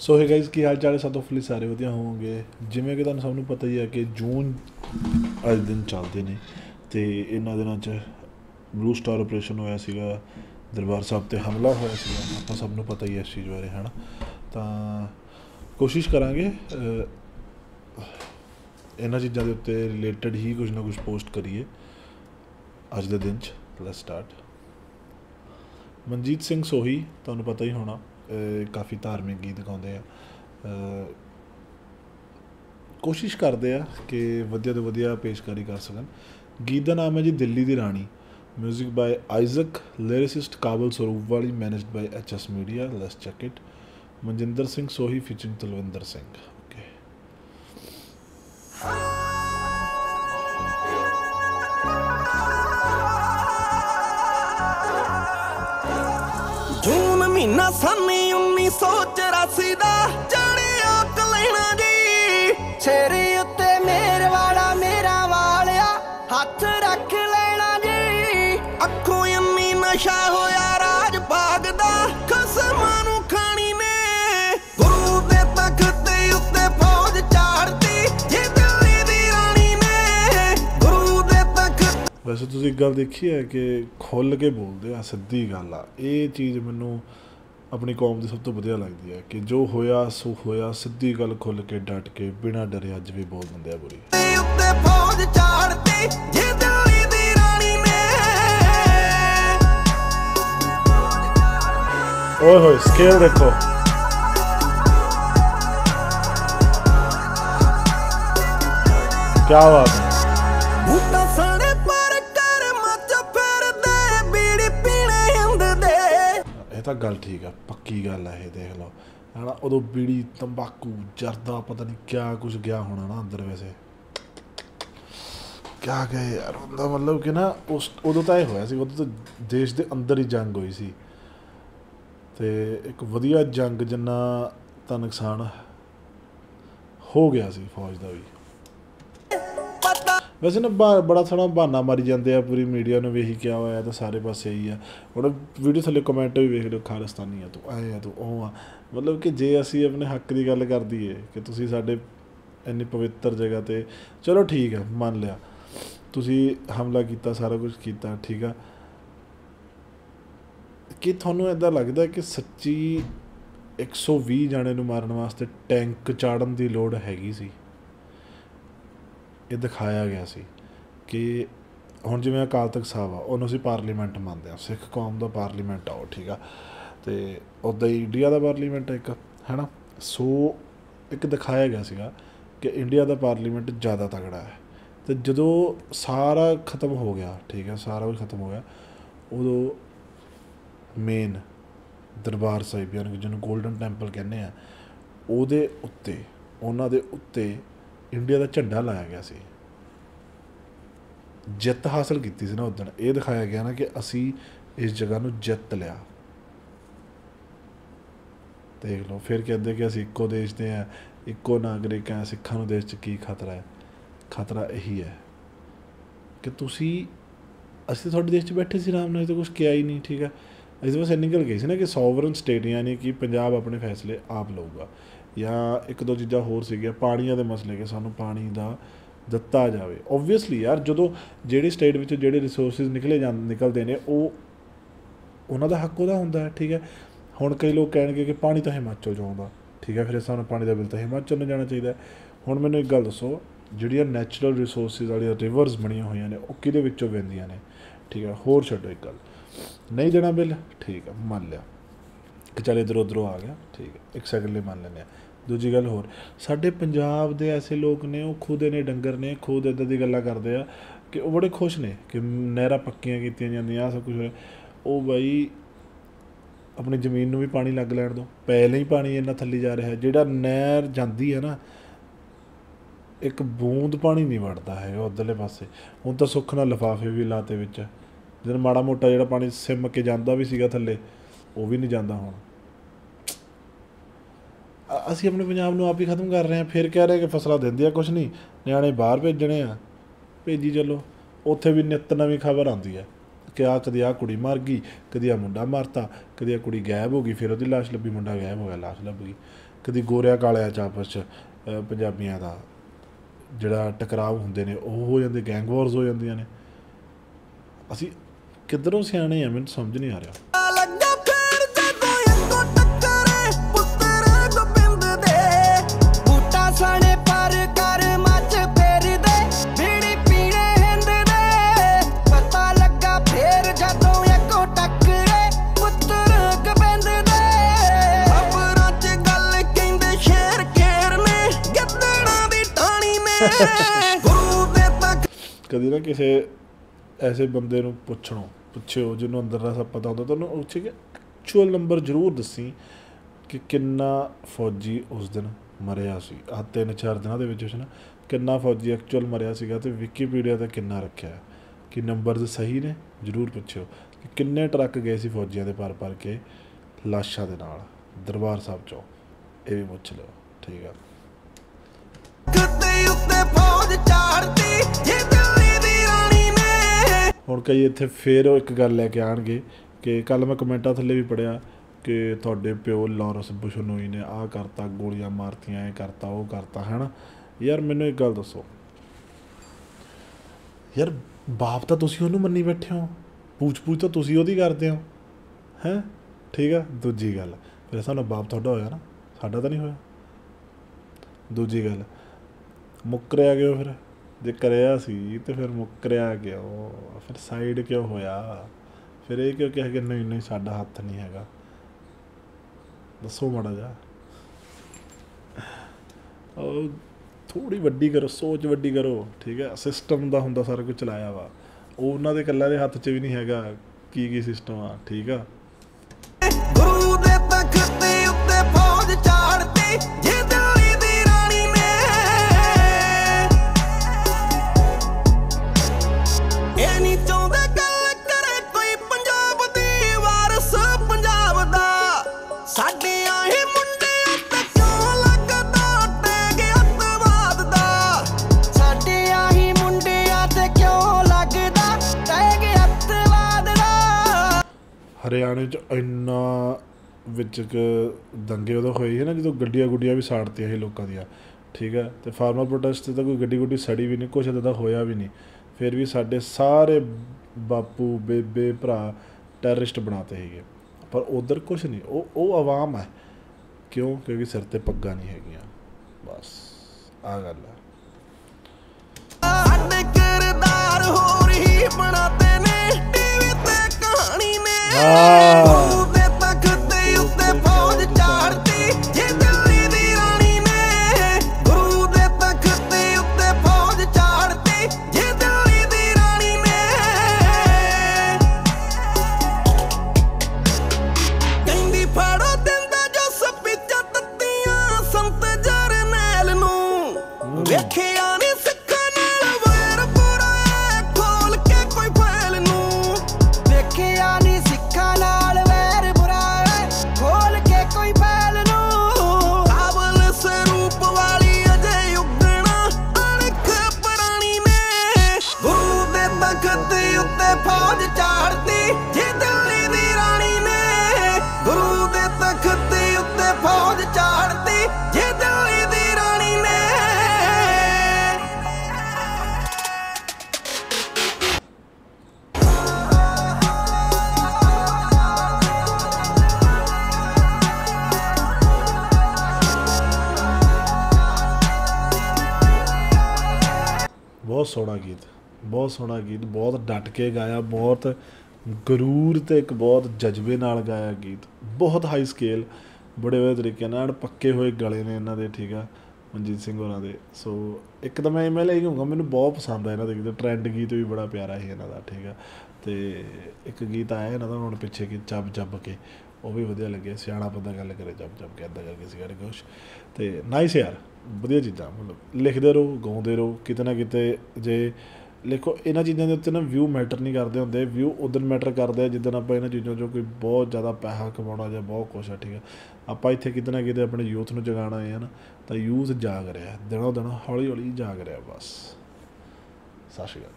ਸੋ ਹੈ ਗਾਇਸ ਕੀ ਹਾਲ ਚਾਲ ਹੈ? ਸਭ ਤੋਂ ਫੁੱਲੀ ਸਾਰੇ ਵਧੀਆ ਹੋਵੋਗੇ। ਜਿਵੇਂ ਕਿ ਤੁਹਾਨੂੰ ਸਭ ਨੂੰ ਪਤਾ ਹੀ ਹੈ ਕਿ ਜੂਨ ਅੱਜ ਦਿਨ ਚੱਲਦੇ ਨੇ ਤੇ ਇਹਨਾਂ ਦਿਨਾਂ 'ਚ ਬਲੂ ਸਟਾਰ ਆਪਰੇਸ਼ਨ ਹੋਇਆ ਸੀਗਾ, ਦਰਬਾਰ ਸਾਹਿਬ ਤੇ ਹਮਲਾ ਹੋਇਆ ਸੀਗਾ। ਆਪਾਂ ਸਭ ਨੂੰ ਪਤਾ ਹੀ ਹੈ ਇਸ ਚੀਜ਼ ਬਾਰੇ, ਹਨਾ? ਤਾਂ ਕੋਸ਼ਿਸ਼ ਕਰਾਂਗੇ ਇਹਨਾਂ ਚੀਜ਼ਾਂ ਦੇ ਉੱਤੇ ਰਿਲੇਟਡ ਹੀ ਕੁਝ ਨਾ ਕੁਝ ਪੋਸਟ ਕਰੀਏ ਅੱਜ ਦੇ ਦਿਨ 'ਚ। ਲੈਟਸ ਸਟਾਰਟ ਮਨਜੀਤ ਸਿੰਘ ਸੋਹੀ, ਤੁਹਾਨੂੰ ਪਤਾ ਹੀ ਹੋਣਾ। ਕਾਫੀ ਧਾਰਮਿਕ ਗੀਤ ਗਾਉਂਦੇ ਆ। ਕੋਸ਼ਿਸ਼ ਕਰਦੇ ਆ ਕਿ ਵਧੀਆ ਤੋਂ ਵਧੀਆ ਪੇਸ਼ਕਾਰੀ ਕਰ ਸਕਣ। ਗੀਤ ਦਾ ਨਾਮ ਹੈ ਜੀ ਦਿੱਲੀ ਦੀ ਰਾਣੀ। Music by Isaac lyricist Kabal Saroop Wali managed by HS media let's check it Manjinder Singh, Sohi featuring Talwinder Singh. Okay ਮਹੀਨਾ ਸਾਨੀ 1984 ਦਾ ਚੜਿਆ ਕਲੈਣਾ ਜੀ। ਛੇਰੇ ਉੱਤੇ ਮੇਰਵਾੜਾ ਮੇਰਾ ਵਾਲਿਆ, ਹੱਥ ਰੱਖ ਲੈਣਾ ਜੀ। ਅੱਖੋਂ ਅੰਮੀ ਨਸ਼ਾ ਹੋਇਆ ਰਾਜ ਭਾਗ ਦਾ, ਖਸਮਾਂ ਨੂੰ ਖਾਣੀ ਨੇ। ਗੁਰੂ ਦੇ ਤਖਤ ਉੱਤੇ ਫੌਜ ਚਾੜਦੀ ਜੇ ਦਿੱਲੀ ਦੀ ਰਾਣੀ ਨੇ। ਗੁਰੂ ਦੇ ਤਖਤ ਵੈਸੇ ਤੁਸੀਂ ਇੱਕ ਗੱਲ ਦੇਖੀ ਹੈ ਕਿ ਖੁੱਲ ਕੇ ਬੋਲਦੇ ਆ, ਸਿੱਧੀ ਗੱਲ ਆ। ਇਹ ਚੀਜ਼ ਮੈਨੂੰ ਆਪਣੀ ਕੌਮ ਦੀ ਸਭ ਤੋਂ ਵਧੀਆ ਲੱਗਦੀ ਹੈ ਕਿ ਜੋ ਹੋਇਆ ਸੋ ਹੋਇਆ ਸਿੱਧੀ ਗੱਲ ਖੁੱਲ ਕੇ ਡਟ ਕੇ ਬਿਨਾਂ ਡਰੇ ਅੱਜ ਵੀ ਬੋਲ ਦਿੰਦੇ ਆ ਬੁਰੀ। ਦੇ ਉੱਤੇ ਫੌਜ ਚਾੜਤੀ ਜੇ ਦਿੱਲੀ ਦੀ ਰਾਣੀ ਨੇ। ਓਏ ਹੋਏ ਸਕੇਲ ਦੇਖੋ। ਕੀ ਬਾਤ ਹੈ। ਤਾਂ ਗੱਲ ਠੀਕ ਆ, ਪੱਕੀ ਗੱਲ ਆ ਇਹ ਦੇਖ ਲਓ। ਹਨਾ, ਉਦੋਂ ਬੀੜੀ ਤੰਬਾਕੂ ਜਰਦਾ, ਪਤਾ ਨਹੀਂ ਕਿਆ ਕੁਝ ਗਿਆ ਹੋਣਾ ਨਾ ਅੰਦਰ ਵੈਸੇ। ਕਿਆ ਗਏ ਯਾਰ, ਉਹਦਾ ਮਤਲਬ ਕਿ ਨਾ ਉਸ, ਉਦੋਂ ਤਾਂ ਇਹ ਹੋਇਆ ਸੀ, ਉਦੋਂ ਤਾਂ ਦੇਸ਼ ਦੇ ਅੰਦਰ ਹੀ ਜੰਗ ਹੋਈ ਸੀ। ਤੇ ਇੱਕ ਵਧੀਆ ਜੰਗ ਜਿੰਨਾ ਤਾਂ ਨੁਕਸਾਨ ਹੋ ਗਿਆ ਸੀ ਫੌਜ ਦਾ ਵੀ। ਵੈਸੇ ਨਾ ਬਾ- ਬੜਾ ਥੋੜਾ ਬਹਾਨਾ ਮਾਰੀ ਜਾਂਦੇ ਆ, ਪੂਰੀ ਮੀਡੀਆ ਨੂੰ ਵੀ ਇਹੀ ਕਿਹਾ ਹੋਇਆ ਤਾਂ ਸਾਰੇ ਪਾਸੇ ਇਹੀ ਆ। ਹੁਣ ਵੀਡੀਓ ਥੱਲੇ ਕਮੈਂਟ ਵੀ ਵੇਖ ਲਿਓ ਖਾਲਿਸਤਾਨੀ ਆ ਤੂੰ, ਐ ਆ ਤੂੰ, ਉਹ ਆ। ਮਤਲਬ ਕਿ ਜੇ ਅਸੀਂ ਆਪਣੇ ਹੱਕ ਦੀ ਗੱਲ ਕਰ ਦਈਏ ਕਿ ਤੁਸੀਂ ਸਾਡੇ ਇੰਨੀ ਪਵਿੱਤਰ ਜਗ੍ਹਾ ਤੇ, ਚਲੋ ਠੀਕ ਹੈ ਮੰਨ ਲਿਆ। ਤੁਸੀਂ ਹਮਲਾ ਕੀਤਾ, ਸਾਰਾ ਕੁਝ ਕੀਤਾ, ਠੀਕ ਆ। ਕਿ ਤੁਹਾਨੂੰ ਇਦਾਂ ਲੱਗਦਾ ਕਿ ਸੱਚੀ 120 ਜਾਣੇ ਨੂੰ ਮਾਰਨ ਵਾਸਤੇ ਟੈਂਕ ਚਾੜਨ ਦੀ ਲੋੜ ਹੈਗੀ ਸੀ? ਇਹ ਦਿਖਾਇਆ ਗਿਆ ਸੀ ਕਿ ਹੁਣ ਜਿਵੇਂ ਅਕਾਲ ਤਖਤ ਸਾਹਿਬ ਆ, ਉਹਨੂੰ ਅਸੀਂ ਪਾਰਲੀਮੈਂਟ ਮੰਨਦੇ ਆ ਸਿੱਖ ਕੌਮ ਦਾ ਪਾਰਲੀਮੈਂਟ ਆ ਉਹ, ਠੀਕ ਆ? ਤੇ ਉੱਦਾਂ ਹੀ ਇੰਡੀਆ ਦਾ ਪਾਰਲੀਮੈਂਟ ਆ ਇੱਕ, ਹੈਨਾ? ਸੋ ਇੱਕ ਦਿਖਾਇਆ ਗਿਆ ਸੀਗਾ ਕਿ ਇੰਡੀਆ ਦਾ ਪਾਰਲੀਮੈਂਟ ਜ਼ਿਆਦਾ ਤਗੜਾ ਹੈ। ਤੇ ਜਦੋਂ ਸਾਰਾ ਖਤਮ ਹੋ ਗਿਆ, ਠੀਕ ਹੈ ਸਾਰਾ ਕੁਝ ਖਤਮ ਹੋ ਗਿਆ, ਉਦੋਂ ਮੇਨ ਦਰਬਾਰ ਸਾਹਿਬ, ਯਾਨੀ ਕਿ ਜਿਹਨੂੰ 골ਡਨ ਟੈਂਪਲ ਕਹਿੰਦੇ ਆ, ਉਹਦੇ ਉੱਤੇ, ਉਹਨਾਂ ਦੇ ਉੱਤੇ ਇੰਡੀਆ ਦਾ ਝੰਡਾ ਲਾਇਆ ਗਿਆ ਸੀ। ਜਿੱਤ ਹਾਸਲ ਕੀਤੀ ਸੀ ਨਾ ਉਦੋਂ ਇਹ ਦਿਖਾਇਆ ਗਿਆ ਨਾ ਕਿ ਅਸੀਂ ਇਸ ਜਗ੍ਹਾ ਨੂੰ ਜਿੱਤ ਲਿਆ। ਦੇਖ ਲਓ, ਫਿਰ ਕਹਿੰਦੇ ਕਿ ਅਸੀਂ ਇੱਕੋ ਦੇਸ਼ ਦੇ ਆ ਇੱਕੋ ਨਾਗਰਿਕ ਆ ਸਿੱਖਾਂ ਨੂੰ ਦੇਸ਼ 'ਚ ਕੀ ਖਤਰਾ ਹੈ? ਖਤਰਾ ਇਹੀ ਹੈ ਕਿ ਤੁਸੀਂ, ਅਸੀਂ ਤਾਂ ਤੁਹਾਡੇ ਦੇਸ਼ 'ਚ ਬੈਠੇ ਸੀ ਆਰਾਮ ਨਾਲ ਤਾਂ ਕੁਝ ਕਿਹਾ ਹੀ ਨਹੀਂ, ਠੀਕ ਹੈ? ਇਸ ਤਾਂ ਨਿਕਲ ਇੰਨੀ ਸੀ ਨਾ ਕਿ ਸੋਵਰਨ ਸਟੇਟ ਯਾਨੀ ਕਿ ਪੰਜਾਬ ਆਪਣੇ ਫੈਸਲੇ ਆਪ ਲਊਗਾ। ਜਾਂ ਇੱਕ ਦੋ ਚੀਜ਼ਾਂ ਹੋਰ ਸੀਗੀਆਂ, ਪਾਣੀਆਂ ਦੇ ਮਸਲੇ ਕਿ ਸਾਨੂੰ ਪਾਣੀ ਦਾ ਦਿੱਤਾ ਜਾਵੇ। ਓਬਵੀਅਸਲੀ ਯਾਰ, ਜਦੋਂ ਜਿਹੜੀ ਸਟੇਟ ਵਿੱਚ ਜਿਹੜੇ ਰਿਸੋਰਸਸ ਨਿਕਲੇ ਜਾਂ ਨਿਕਲਦੇ ਨੇ, ਉਹ ਉਹਨਾਂ ਦਾ ਹੱਕ ਉਹਦਾ ਹੁੰਦਾ ਹੈ, ਠੀਕ ਹੈ? ਹੁਣ ਕਈ ਲੋਕ ਕਹਿਣਗੇ ਕਿ ਪਾਣੀ ਤਾਂ ਹਿਮਾਚਲ ਚੋਂ ਆਉਂਦਾ, ਠੀਕ ਹੈ? ਫਿਰ ਸਾਨੂੰ ਪਾਣੀ ਦਾ ਬਿੱਲ ਤਾਂ ਹਿਮਾਚਲ ਨੂੰ ਜਾਣਾ ਚਾਹੀਦਾ ਹੁਣ ਮੈਨੂੰ ਇੱਕ ਗੱਲ ਦੱਸੋ, ਜਿਹੜੀਆਂ ਨੈਚੁਰਲ ਰਿਸੋਰਸਸ ਵਾਲੀਆਂ ਰਿਵਰਸ ਬਣੀਆਂ ਹੋਈਆਂ ਨੇ, ਉਹ ਕਿਹਦੇ ਵਿੱਚੋਂ ਵਹਿੰਦੀਆਂ ਨੇ? ਠੀਕ ਹੈ, ਹੋਰ ਛੱਡੋ ਇੱਕ ਗੱਲ। ਨਹੀਂ ਦੇਣਾ ਬਿੱਲ? ਠੀਕ ਹੈ, ਮੰਨ ਲਿਆ। ਕਿ ਚੱਲ ਇੱਧਰ ਉੱਧਰੋਂ ਆ ਗਿਆ, ਠੀਕ ਹੈ, ਇੱਕ ਸੈਕਿੰਡ ਲਈ ਮੰਨ ਲੈਂਦੇ ਹਾਂ। ਦੂਜੀ ਗੱਲ ਹੋਰ, ਸਾਡੇ ਪੰਜਾਬ ਦੇ ਐਸੇ ਲੋਕ ਨੇ, ਉਹ ਖੁਦ ਨੇ ਡੰਗਰ ਨੇ, ਖੁਦ ਇੱਦਾਂ ਦੀ ਗੱਲਾਂ ਕਰਦੇ ਆ ਕਿ ਉਹ ਬੜੇ ਖੁਸ਼ ਨੇ ਕਿ ਨਹਿਰਾਂ ਪੱਕੀਆਂ ਕੀਤੀਆਂ ਜਾਂਦੀਆਂ, ਆਹ ਸਭ ਕੁਝ ਉਹ ਬਾਈ ਆਪਣੀ ਜ਼ਮੀਨ ਨੂੰ ਵੀ ਪਾਣੀ ਲੱਗ ਲੈਣ ਦੋ, ਪਹਿਲਾਂ ਹੀ ਪਾਣੀ ਇੰਨਾ ਥੱਲੇ ਜਾ ਰਿਹਾ ਹੈ, ਜਿਹੜਾ ਨਹਿਰ ਜਾਂਦੀ ਹੈ ਨਾ, ਇੱਕ ਬੂੰਦ ਪਾਣੀ ਨਹੀਂ ਵੜਦਾ ਹੈ ਉਧਰਲੇ ਪਾਸੇ। ਹੁਣ ਤਾਂ ਸੁੱਖ ਨਾਲ ਲਿਫਾਫੇ ਵੀ ਲਾਤੇ ਵਿੱਚ ਜਦੋਂ ਮਾੜਾ ਮੋਟਾ ਜਿਹੜਾ ਪਾਣੀ ਸਿਮ ਕੇ ਜਾਂਦਾ ਵੀ ਸੀਗਾ ਥੱਲੇ, ਉਹ ਵੀ ਨਹੀਂ ਜਾਂਦਾ ਹੁਣ। ਅਸੀਂ ਆਪਣੇ ਪੰਜਾਬ ਨੂੰ ਆਪ ਹੀ ਖਤਮ ਕਰ ਰਹੇ ਹਾਂ, ਫਿਰ ਕਹਿ ਰਹੇ ਕਿ ਫਸਲਾਂ ਦਿੰਦੇ ਆ ਕੁਝ ਨਹੀਂ। ਨਿਆਣੇ ਬਾਹਰ ਭੇਜਣੇ ਆ। ਭੇਜੀ ਚੱਲੋ। ਉੱਥੇ ਵੀ ਨਿੱਤ ਨਵੀਂ ਖਬਰ ਆਉਂਦੀ ਹੈ ਕਿ ਆ ਕਦੀ ਆ ਕੁੜੀ ਮਰ ਗਈ, ਕਦੀ ਆ ਮੁੰਡਾ ਮਰਤਾ, ਕਦੀ ਆ ਕੁੜੀ ਗਾਇਬ ਹੋ ਗਈ, ਫਿਰ ਉਹਦੀ ਲਾਸ਼ ਲੱਭੀ, ਮੁੰਡਾ ਗਾਇਬ ਹੋ ਗਿਆ, ਲਾਸ਼ ਲੱਭ ਗਈ। ਕਦੀ ਗੋਰਿਆ ਕਾਲਿਆ ਚ ਆਪਸ ਚ ਪੰਜਾਬੀਆਂ ਦਾ ਜਿਹੜਾ ਟਕਰਾਵ ਹੁੰਦੇ ਨੇ, ਉਹ ਹੋ ਜਾਂਦੇ ਗੈਂਗ ਵਾਰਸ ਹੋ ਜਾਂਦੀਆਂ ਨੇ। ਅਸੀਂ ਕਿੱਧਰੋਂ ਸਿਆਣੇ ਆ, ਮੈਨੂੰ ਸਮਝ ਨਹੀਂ ਆ ਰਿਹਾ। ਕਦੀ ਨਾ ਕਿਸੇ ਐਸੇ ਬੰਦੇ ਨੂੰ ਪੁੱਛਣੋ, ਪੁੱਛਿਓ, ਜਿਹਨੂੰ ਅੰਦਰ ਦਾ ਸਭ ਪਤਾ ਹੁੰਦਾ, ਤੁਹਾਨੂੰ ਉੱਥੇ ਕਿ ਐਕਚੁਅਲ ਨੰਬਰ ਜ਼ਰੂਰ ਦੱਸੀ ਕਿ ਕਿੰਨਾ ਫੌਜੀ ਉਸ ਦਿਨ ਮਰਿਆ ਸੀ। ਆ ਤਿੰਨ ਚਾਰ ਦਿਨਾਂ ਦੇ ਵਿੱਚ ਉਸ ਨਾ ਕਿੰਨਾ ਫੌਜੀ ਐਕਚੁਅਲ ਮਰਿਆ ਸੀਗਾ ਤੇ ਵਿਕੀਪੀਡੀਆ ਤੇ ਕਿੰਨਾ ਰੱਖਿਆ ਕਿ ਨੰਬਰਸ ਸਹੀ ਨੇ, ਜ਼ਰੂਰ ਪੁੱਛਿਓ ਕਿ ਕਿੰਨੇ ਟਰੱਕ ਗਏ ਸੀ ਫੌਜੀਆਂ ਦੇ ਭਰ ਭਰ ਕੇ ਲਾਸ਼ਾਂ ਦੇ ਨਾਲ। ਦਰਬਾਰ ਸਾਹਿਬ ਚੋਂ ਇਹ ਵੀ ਪੁੱਛ ਲਿਓ, ਠੀਕ ਆ। ਚਾੜਦੀ ਜੇ ਦਿੱਲੀ ਦੀ ਰਾਣੀ ਨੇ। ਹੁਣ ਕਈ ਇੱਥੇ ਫੇਰ ਉਹ ਇੱਕ ਗੱਲ ਲੈ ਕੇ ਆਣਗੇ ਕਿ ਕੱਲ ਮੈਂ ਕਮੈਂਟਾਂ ਥੱਲੇ ਵੀ ਪੜਿਆ ਕਿ ਤੁਹਾਡੇ ਪਿਓ ਲਾਰੈਂਸ ਬੁਸ਼ਨੋਈ ਨੇ ਆਹ ਕਰਤਾ, ਗੋਲੀਆਂ ਮਾਰਤੀਆਂ, ਇਹ ਕਰਤਾ, ਉਹ ਕਰਤਾ, ਹੈਨਾ? ਯਾਰ ਮੈਨੂੰ ਇੱਕ ਗੱਲ ਦੱਸੋ। ਯਾਰ ਬਾਪ ਤਾਂ ਤੁਸੀਂ ਉਹਨੂੰ ਮੰਨੀ ਬੈਠੇ ਹੋ। ਪੂਛ ਪੂਛ ਤਾਂ ਤੁਸੀਂ ਉਹਦੀ ਕਰਦੇ ਹੋ। ਹੈ? ਠੀਕ ਆ? ਦੂਜੀ ਗੱਲ। ਫਿਰ ਸਾਨੂੰ ਬਾਪ ਤੁਹਾਡਾ ਹੋਇਆ ਨਾ? ਸਾਡਾ ਤਾਂ ਨਹੀਂ ਹੋਇਆ। ਦੂਜੀ ਗੱਲ ਮੁੱਕਰਿਆ ਕਿਉਂ ਫਿਰ? ਜੇ ਕਰਿਆ ਸੀ ਤੇ ਫਿਰ ਮੁੱਕਰਿਆ ਕਿਉਂ? ਫਿਰ ਸਾਈਡ ਕਿਉਂ ਹੋਇਆ? ਫਿਰ ਇਹ ਕਿਉਂ ਕਿਹਾ ਕਿ ਨਹੀਂ ਨਹੀਂ, ਸਾਡਾ ਹੱਥ ਨਹੀਂ ਹੈਗਾ? ਦੱਸੋ ਮਾੜਾ ਜਾ ਉਹ ਥੋੜੀ ਵੱਡੀ ਕਰੋ, ਸੋਚ ਵੱਡੀ ਕਰੋ, ਠੀਕ ਹੈ? ਸਿਸਟਮ ਦਾ ਹੁੰਦਾ ਸਾਰਾ ਕੁਝ ਚਲਾਇਆ ਵਾ। ਉਹ ਉਹਨਾਂ ਦੇ ਇਕੱਲਾ ਦੇ ਹੱਥ 'ਚ ਵੀ ਨਹੀਂ ਹੈਗਾ ਕੀ ਕੀ ਸਿਸਟਮ ਆ, ਠੀਕ ਆ? ਹਰਿਆਣੇ 'ਚ ਇੰਨਾ ਵਿੱਚ ਦੰਗੇ ਉਦੋਂ ਹੋਏ ਸੀ ਨਾ ਜਦੋਂ ਗੱਡੀਆਂ ਗੁੱਡੀਆਂ ਵੀ ਸਾੜਤੀਆਂ ਸੀ ਲੋਕਾਂ ਦੀਆਂ, ਠੀਕ ਹੈ, ਤੇ ਫਾਰਮਰ ਪ੍ਰੋਟੈਸਟ 'ਤੇ ਤਾਂ ਕੋਈ ਗੱਡੀ ਗੁੱਡੀ ਸੜੀ ਵੀ ਨਹੀਂ, ਕੁਛ ਇੱਦਾਂ ਦਾ ਹੋਇਆ ਵੀ ਨਹੀਂ, ਫਿਰ ਵੀ ਸਾਡੇ ਸਾਰੇ ਬਾਪੂ, ਬੇਬੇ, ਭਰਾ ਟੈਰਰਿਸਟ ਬਣਾਤੇ ਸੀਗੇ, ਪਰ ਉਧਰ ਕੁਛ ਨਹੀਂ, ਉਹ ਉਹ ਆਵਾਮ ਹੈ, ਕਿਉਂ? ਕਿਉਂਕਿ ਸਿਰ ਤੇ ਪੱਗਾਂ ਨਹੀਂ ਹੈਗੀਆਂ, ਬਸ ਆ ਗੱਲ ਹੈ। ਸਾਡੇ ਕਿਰਦਾਰ ਹੋਰ ਹੀ ਬਣਾਤੇ Oh. ਉੱਤੇ ਫੌਜ ਚਾੜਦੀ ਜੇ ਦਿੱਲੀ ਦੀ ਰਾਣੀ ਨੇ। ਗੁਰੂ ਦੇ ਤਖਤ ਉੱਤੇ ਫੌਜ ਚਾੜਦੀ ਜੇ ਦਿੱਲੀ ਦੀ ਰਾਣੀ ਨੇ। ਬਹੁਤ ਸੋਹਣਾ ਗੀਤ। ਬਹੁਤ ਸੋਹਣਾ ਗੀਤ, ਬਹੁਤ ਡਟ ਕੇ ਗਾਇਆ, ਬਹੁਤ ਗਰੂਰ ਤੇ ਇੱਕ ਬਹੁਤ ਜਜ਼ਬੇ ਨਾਲ ਗਾਇਆ ਗੀਤ। ਬਹੁਤ ਹਾਈ ਸਕੇਲ ਬੜੇ ਵਧੀਆ ਤਰੀਕੇ ਨਾਲ, ਪੱਕੇ ਹੋਏ ਗਲੇ ਨੇ ਇਹਨਾਂ ਦੇ, ਠੀਕ ਆ, ਮਨਜੀਤ ਸਿੰਘ ਹੋਰਾਂ ਦੇ। ਸੋ ਇੱਕ ਤਾਂ ਮੈਂ ਮੈਂ ਲੈ ਕਹੂੰਗਾ ਮੈਨੂੰ ਬਹੁਤ ਪਸੰਦ ਆ ਇਹਨਾਂ ਦੇ ਗੀਤ ਟ੍ਰੈਂਡ ਗੀਤ ਵੀ ਬੜਾ ਪਿਆਰਾ ਸੀ ਇਹਨਾਂ ਦਾ, ਠੀਕ ਆ। ਤੇ ਇੱਕ ਗੀਤ ਆਇਆ ਇਹਨਾਂ ਦਾ ਹੁਣ ਪਿੱਛੇ ਕਿ ਚੱਬ ਚੱਬ ਕੇ, ਉਹ ਵੀ ਵਧੀਆ ਲੱਗਿਆ, ਸਿਆਣਾ ਬੰਦਾ ਗੱਲ ਕਰੇ ਚੱਬ ਚੱਬ ਕੇ, ਏਦਾਂ ਕਰਕੇ ਸੀਗਾ ਕੁਛ। ਤੇ ਨਾਈਸ ਯਾਰ, ਵਧੀਆ ਚੀਜ਼ਾਂ, ਮਤਲਬ ਲਿਖਦੇ ਰਹੋ, ਗਾਉਂਦੇ ਰਹੋ, ਕਿਤੇ ਨਾ ਕਿਤੇ ਜੇ ਦੇਖੋ, ਇਹਨਾਂ ਚੀਜ਼ਾਂ ਦੇ ਉੱਤੇ ਨਾ ਵਿਊ ਮੈਟਰ ਨਹੀਂ ਕਰਦੇ ਹੁੰਦੇ। ਵਿਊ ਉਦੋਂ ਮੈਟਰ ਕਰਦੇ ਆ, ਜਿੱਦਣ ਆਪਾਂ ਇਹਨਾਂ ਚੀਜ਼ਾਂ 'ਚੋਂ ਕੋਈ ਬਹੁਤ ਜ਼ਿਆਦਾ ਪੈਸਾ ਕਮਾਉਣਾ ਜਾਂ ਬਹੁਤ ਕੁਛ ਆ, ਠੀਕ ਆ। ਆਪਾਂ ਇੱਥੇ ਕਿਤੇ ਨਾ ਕਿਤੇ ਆਪਣੇ ਯੂਥ ਨੂੰ ਜਗਾਉਣਾ ਹੈ ਨਾ, ਤਾਂ ਯੂਥ ਜਾਗ ਰਿਹਾ। ਦਿਨੋਂ ਦਿਨ ਹੌਲੀ ਹੌਲੀ ਜਾਗ ਰਿਹਾ, ਬਸ। ਸਤਿ ਸ਼੍ਰੀ ਅਕਾਲ।